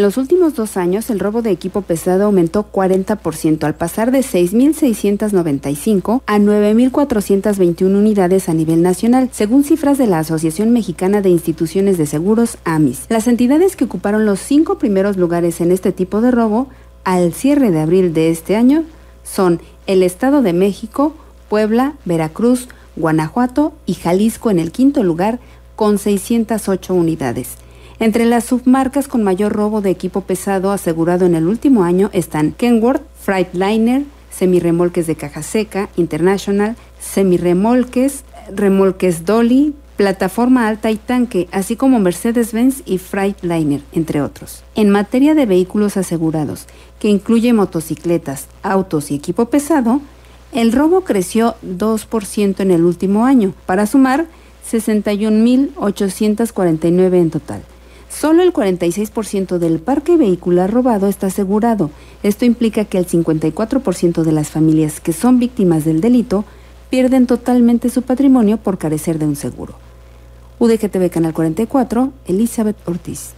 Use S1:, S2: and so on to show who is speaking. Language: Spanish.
S1: En los últimos dos años, el robo de equipo pesado aumentó 40%, al pasar de 6.695 a 9.421 unidades a nivel nacional, según cifras de la Asociación Mexicana de Instituciones de Seguros, AMIS. Las entidades que ocuparon los cinco primeros lugares en este tipo de robo al cierre de abril de este año son el Estado de México, Puebla, Veracruz, Guanajuato y Jalisco en el quinto lugar con 608 unidades. Entre las submarcas con mayor robo de equipo pesado asegurado en el último año están Kenworth, Freightliner, semirremolques de caja seca, International, semirremolques, remolques Dolly, plataforma alta y tanque, así como Mercedes-Benz y Freightliner, entre otros. En materia de vehículos asegurados, que incluye motocicletas, autos y equipo pesado, el robo creció 2% en el último año, para sumar 61.849 en total. Solo el 46% del parque vehicular robado está asegurado. Esto implica que el 54% de las familias que son víctimas del delito pierden totalmente su patrimonio por carecer de un seguro. UDGTV Canal 44, Elizabeth Ortiz.